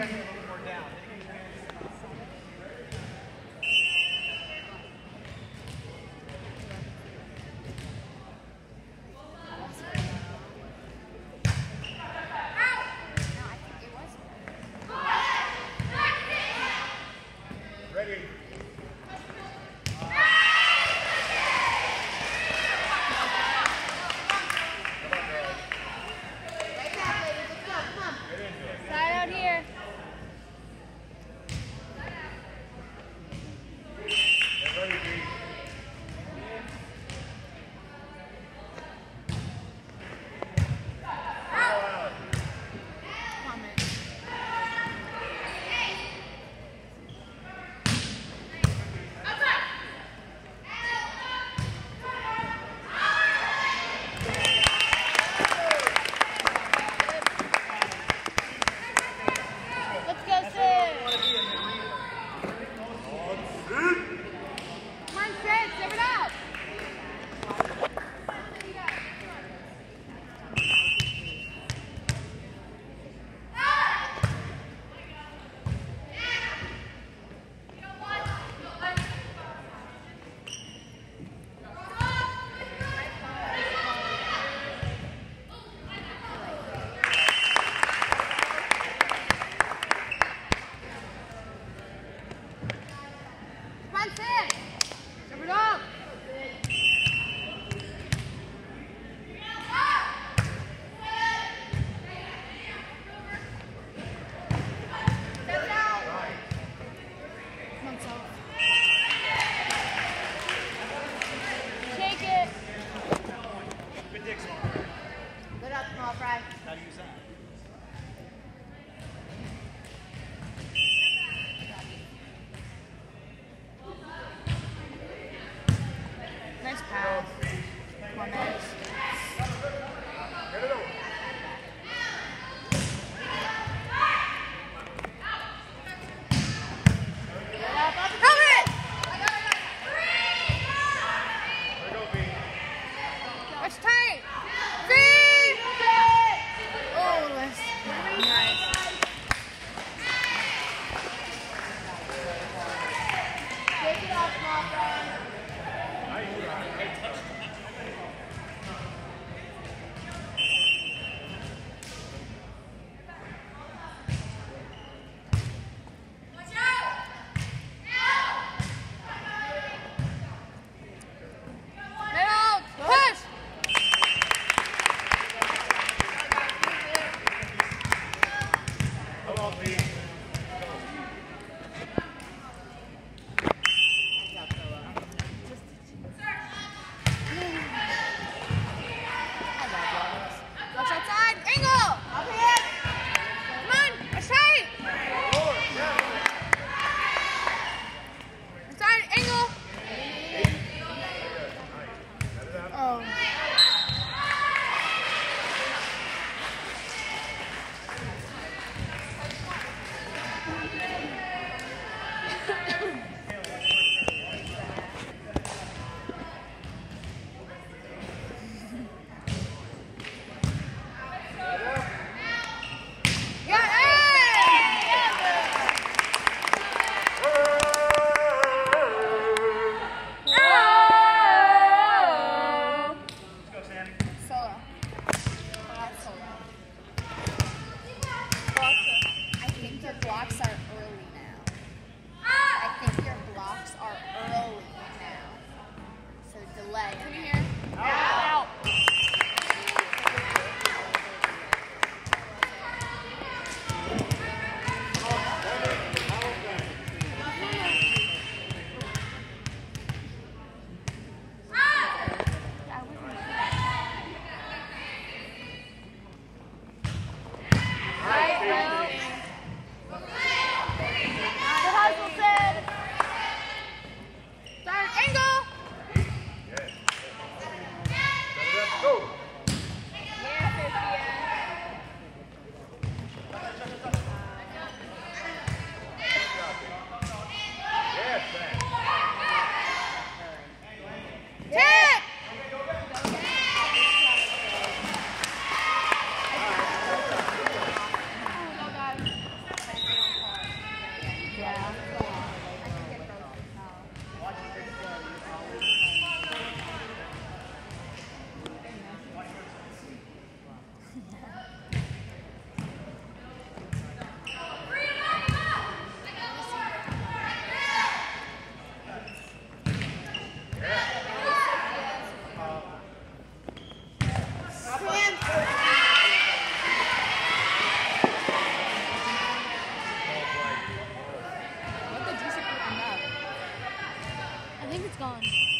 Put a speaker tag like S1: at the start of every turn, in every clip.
S1: and
S2: get
S1: a little more down.
S3: I think
S1: it's gone.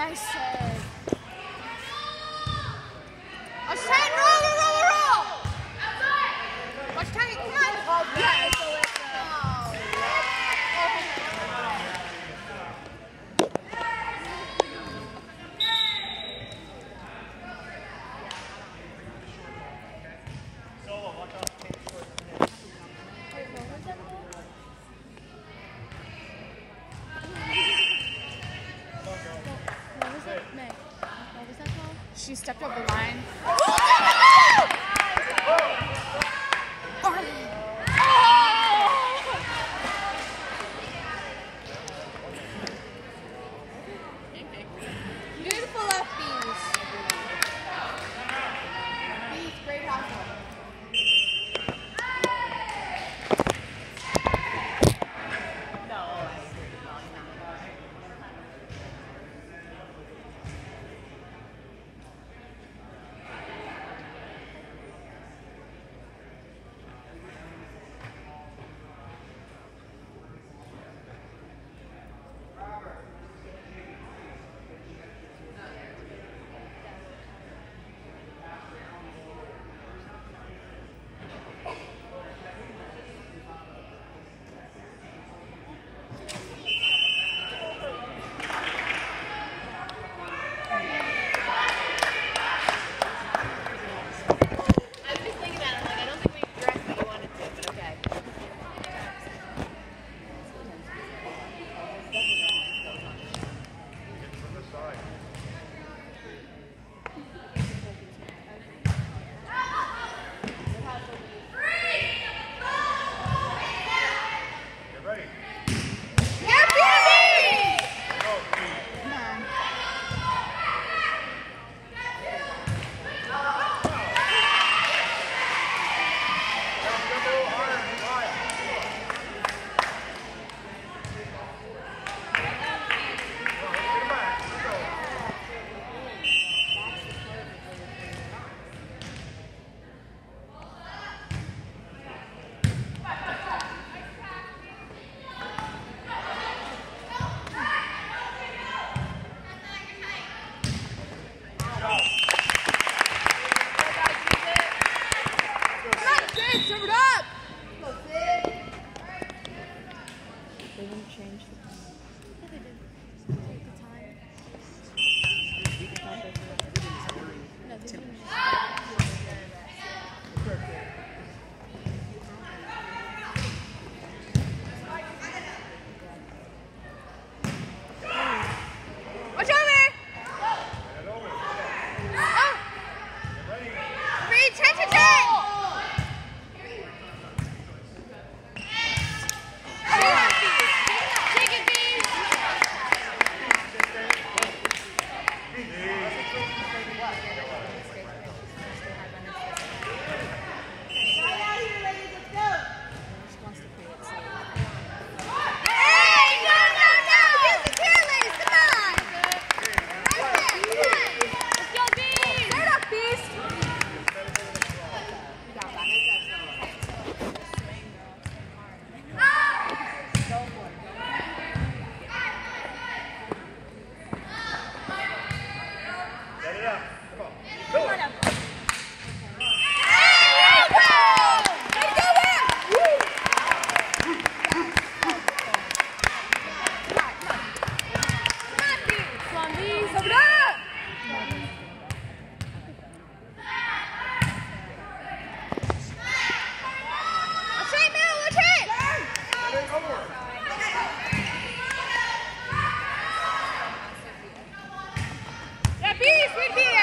S3: nice
S1: save.
S3: Yes,
S1: we're here.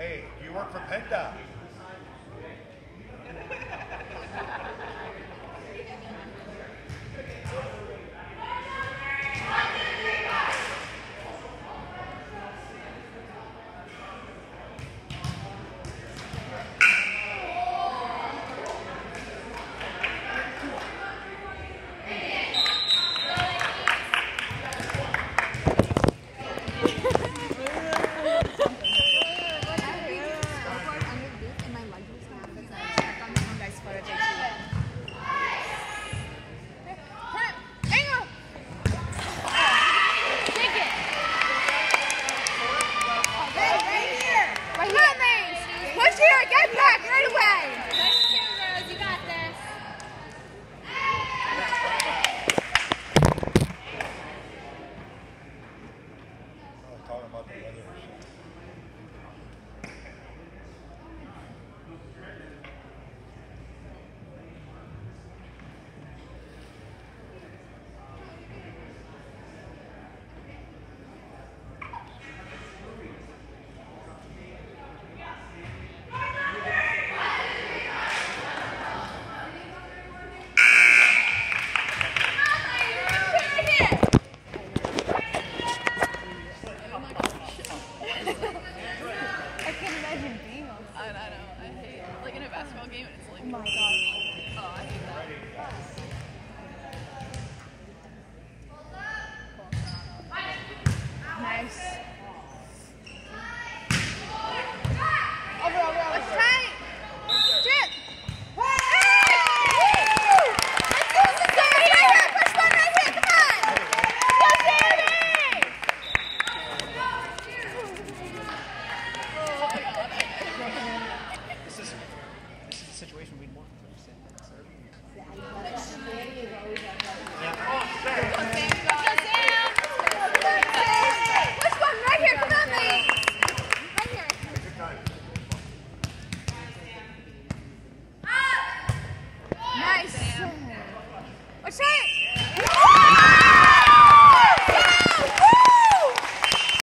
S3: Hey, you
S1: work for Penta.